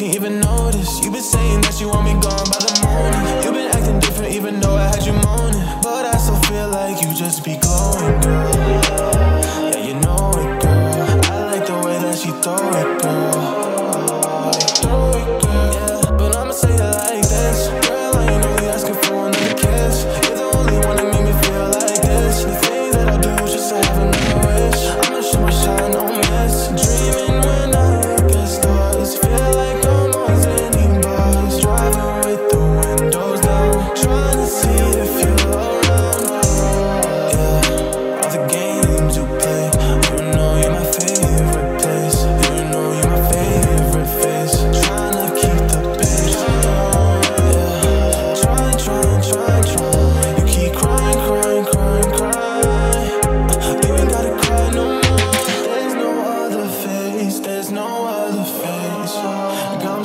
can even notice? You've been saying that you want me gone by the morning. You've been acting different even though I had you moaning. But I still feel like you just be glowing, girl. Yeah, you know it, girl. I like the way that she throw it, girl. Throw it, girl. Yeah, but I'ma say it like this. Girl, I ain't only asking for another kiss. You're the only one that made me feel like this. The things that I do just to have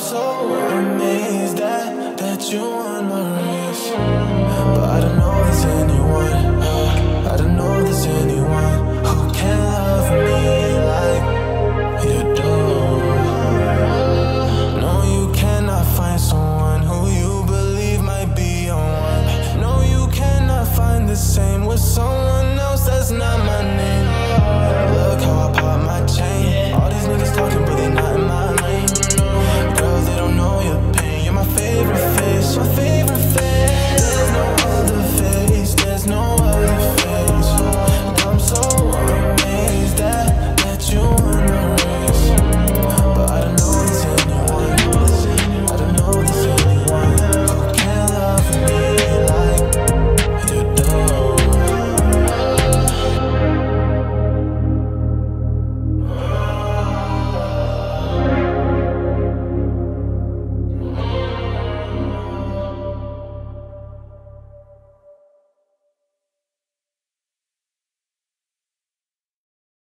so amazed that that you won my race. But I don't know